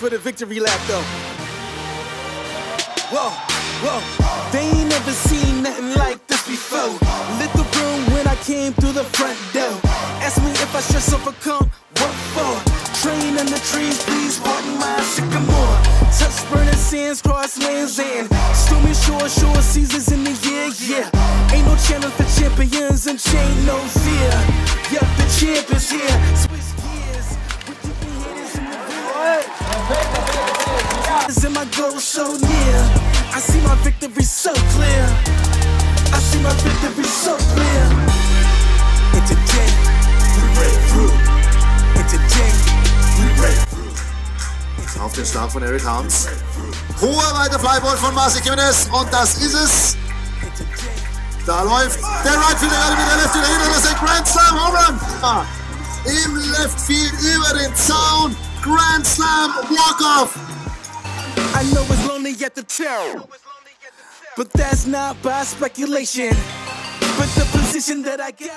for the victory lap though. Whoa, whoa. They ain't never seen nothing like this before. Lit the room when I came through the front door. Ask me if I stress overcome. What for? Train in the trees, please pardon my sycamore. Touch burning sands, cross lands, and stormy shore, shore seasons in the year, yeah. Ain't no challenge for champions and chain no fear. Yup, the champ is here. Is in my goal so near. I see my victory so clear. I see my victory so clear. And today, we break through. And today, we break through. Auf den Schlag von Eric Harms. Hoher weiter Flyball von Marcy Jimenez und das ist es. Da läuft der Right Fielder gerade mit der Left Fielder hin und das ist ein Grand Slam Home Run. Im Left Field über den Zaun. Grand Slam Walk-Off. I know it's lonely at the top, but that's not by speculation. But the position that I got.